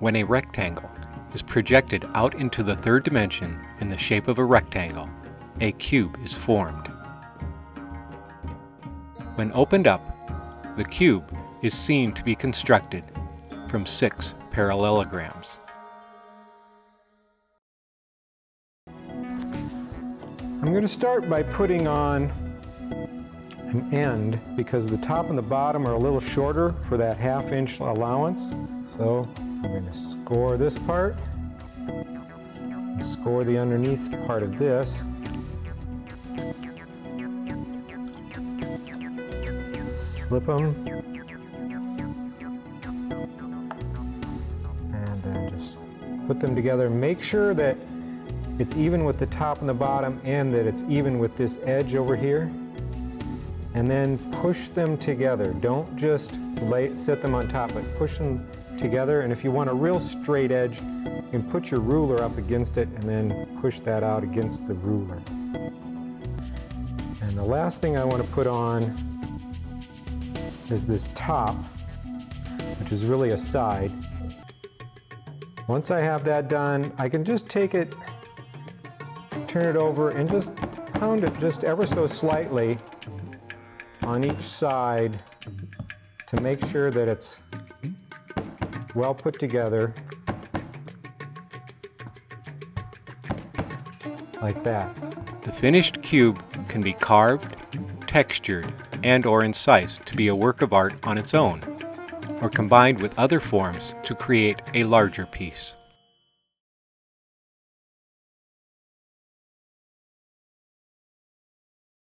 When a rectangle is projected out into the third dimension in the shape of a rectangle, a cube is formed. When opened up, the cube is seen to be constructed from six parallelograms. I'm going to start by putting on an end because the top and the bottom are a little shorter for that half inch allowance. So I'm going to score this part score the underneath part of this. Slip them and then just put them together. Make sure that it's even with the top and the bottom and that it's even with this edge over here and then push them together. Don't just lay, set them on top, but push them together. And if you want a real straight edge, you can put your ruler up against it and then push that out against the ruler. And the last thing I want to put on is this top, which is really a side. Once I have that done, I can just take it, turn it over, and just pound it just ever so slightly on each side to make sure that it's well put together like that. The finished cube can be carved, textured, and or incised to be a work of art on its own, or combined with other forms to create a larger piece.